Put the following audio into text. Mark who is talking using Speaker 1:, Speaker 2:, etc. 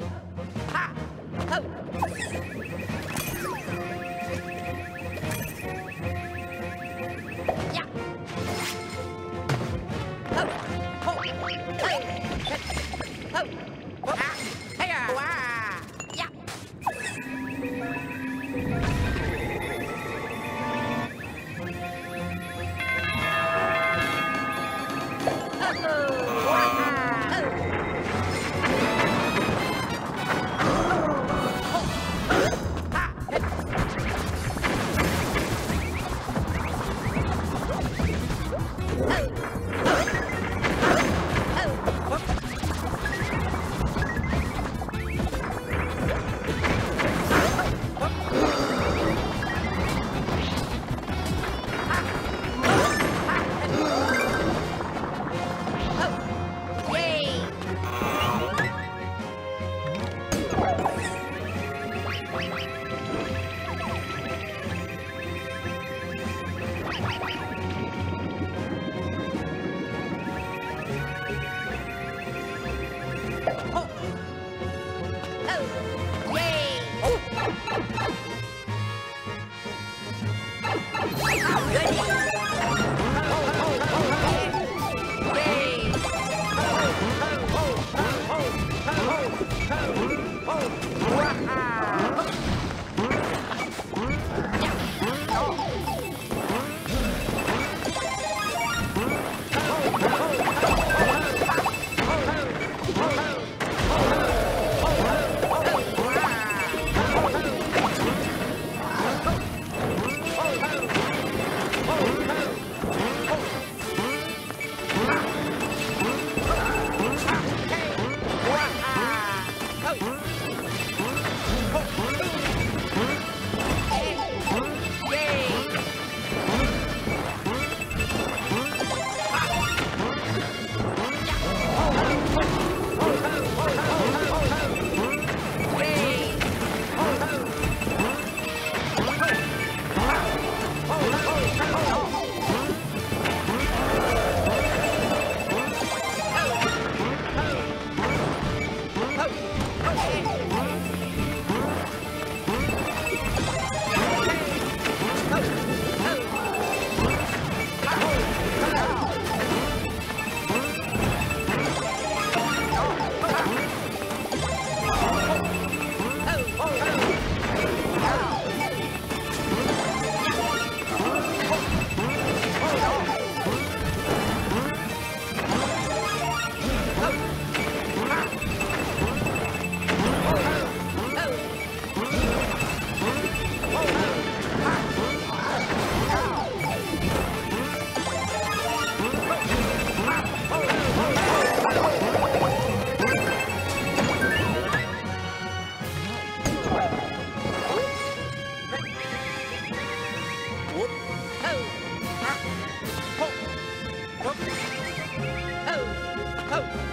Speaker 1: thân hạ thân
Speaker 2: dạ thân hô thầy thân hạ hay à quá dạ
Speaker 1: Oh! Oh. 了。